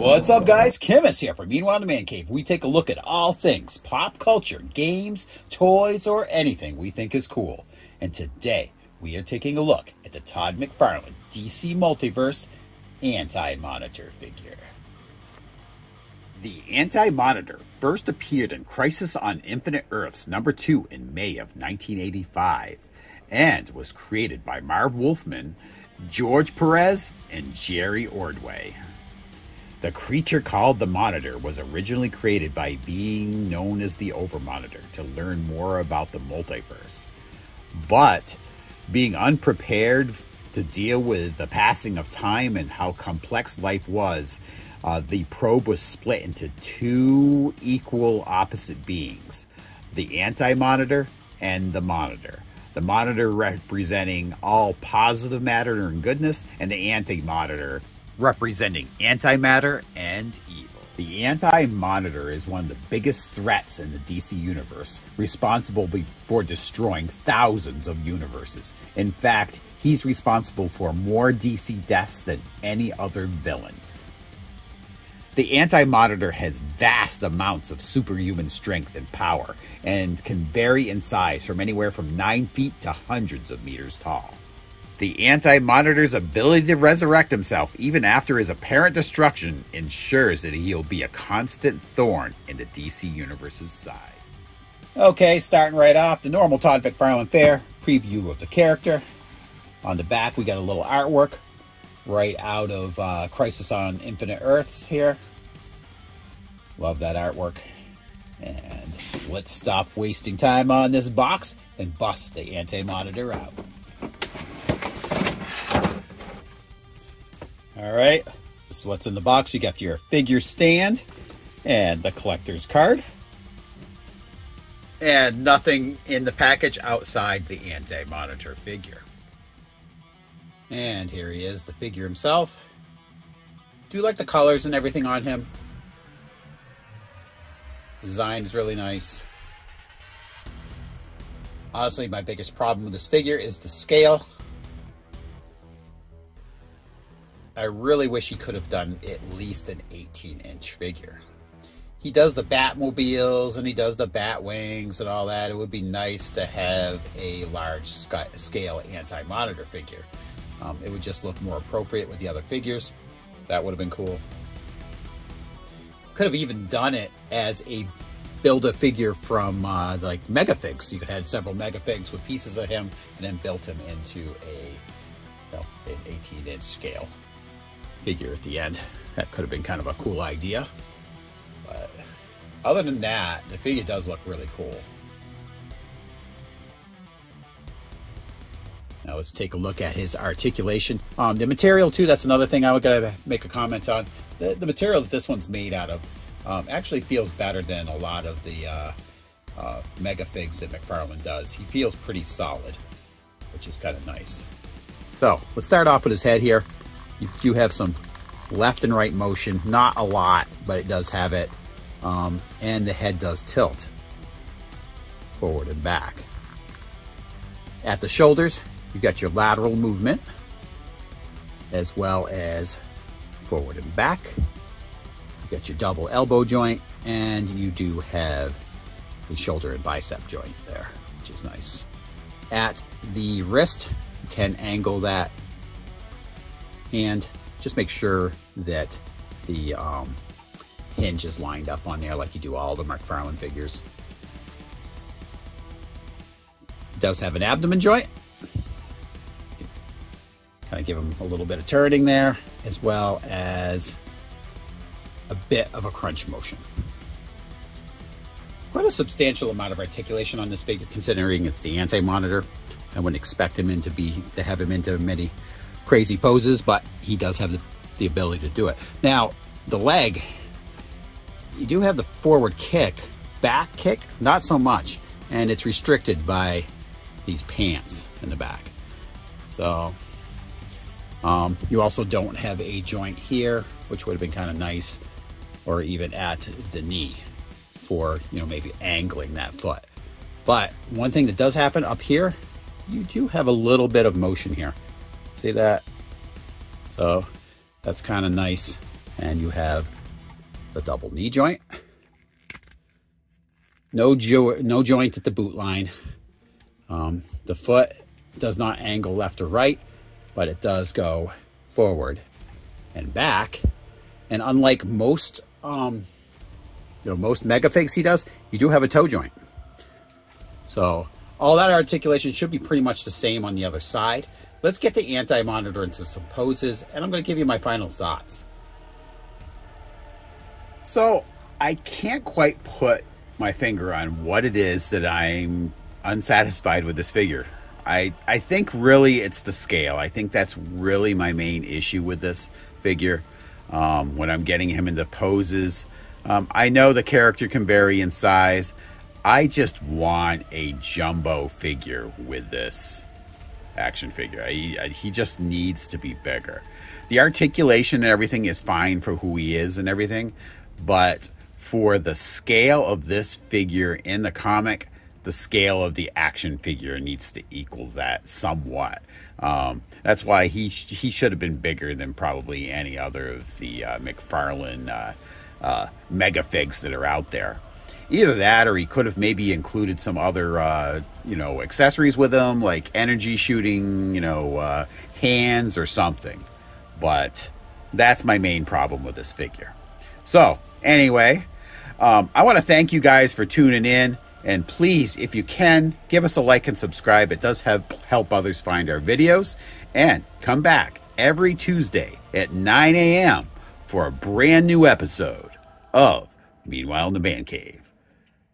What's up, guys? Kimmus here from Meanwhile in the Man Cave. We take a look at all things pop culture, games, toys, or anything we think is cool. And today, we are taking a look at the Todd McFarlane DC Multiverse Anti Monitor figure. The Anti Monitor first appeared in Crisis on Infinite Earths number 2 in May of 1985 and was created by Marv Wolfman, George Perez, and Jerry Ordway. The creature called the Monitor was originally created by being known as the Overmonitor to learn more about the multiverse. But being unprepared to deal with the passing of time and how complex life was, uh, the probe was split into two equal opposite beings the anti monitor and the monitor. The monitor representing all positive matter and goodness, and the anti monitor representing antimatter and evil. The Anti Monitor is one of the biggest threats in the DC universe, responsible for destroying thousands of universes. In fact, he's responsible for more DC deaths than any other villain. The Anti Monitor has vast amounts of superhuman strength and power and can vary in size from anywhere from 9 feet to hundreds of meters tall. The Anti-Monitor's ability to resurrect himself even after his apparent destruction ensures that he'll be a constant thorn in the DC Universe's side. Okay, starting right off, the normal Todd McFarlane Fare preview of the character. On the back, we got a little artwork right out of uh, Crisis on Infinite Earths here. Love that artwork. And let's stop wasting time on this box and bust the Anti-Monitor out. All right, this is what's in the box. You got your figure stand and the collector's card. And nothing in the package outside the anti-monitor figure. And here he is, the figure himself. Do you like the colors and everything on him? Design is really nice. Honestly, my biggest problem with this figure is the scale. I really wish he could have done at least an 18 inch figure. He does the Batmobiles and he does the Batwings and all that. It would be nice to have a large scale anti monitor figure. Um, it would just look more appropriate with the other figures. That would have been cool. Could have even done it as a build a figure from uh, like Megafigs. You could have had several Megafigs with pieces of him and then built him into a you know, an 18 inch scale figure at the end. That could have been kind of a cool idea. But other than that, the figure does look really cool. Now let's take a look at his articulation. Um, the material too, that's another thing I would gotta make a comment on. The, the material that this one's made out of um, actually feels better than a lot of the uh, uh, mega figs that McFarlane does. He feels pretty solid, which is kind of nice. So let's start off with his head here you do have some left and right motion, not a lot, but it does have it. Um, and the head does tilt forward and back. At the shoulders, you got your lateral movement as well as forward and back. You got your double elbow joint and you do have the shoulder and bicep joint there, which is nice. At the wrist, you can angle that and just make sure that the um, hinge is lined up on there like you do all the McFarlane figures. It does have an abdomen joint. Kind of give him a little bit of turreting there, as well as a bit of a crunch motion. Quite a substantial amount of articulation on this figure, considering it's the anti-monitor. I wouldn't expect him into be to have him into many crazy poses, but he does have the, the ability to do it. Now, the leg, you do have the forward kick, back kick, not so much, and it's restricted by these pants in the back. So, um, you also don't have a joint here, which would have been kind of nice, or even at the knee for, you know, maybe angling that foot. But one thing that does happen up here, you do have a little bit of motion here. See that? So that's kind of nice And you have the double knee joint. No, jo no joint at the boot line. Um, the foot does not angle left or right, but it does go forward and back. And unlike most, um, you know, most mega figs he does, you do have a toe joint. So all that articulation should be pretty much the same on the other side. Let's get the anti-monitor into some poses, and I'm going to give you my final thoughts. So I can't quite put my finger on what it is that I'm unsatisfied with this figure. I, I think really it's the scale. I think that's really my main issue with this figure. Um, when I'm getting him into poses, um, I know the character can vary in size. I just want a jumbo figure with this action figure. I, he just needs to be bigger. The articulation and everything is fine for who he is and everything, but for the scale of this figure in the comic, the scale of the action figure needs to equal that somewhat. Um, that's why he he should have been bigger than probably any other of the uh, McFarlane uh, uh, mega figs that are out there. Either that, or he could have maybe included some other, uh, you know, accessories with him, like energy shooting, you know, uh, hands or something. But that's my main problem with this figure. So, anyway, um, I want to thank you guys for tuning in. And please, if you can, give us a like and subscribe. It does help help others find our videos. And come back every Tuesday at 9 a.m. for a brand new episode of Meanwhile in the Man Cave.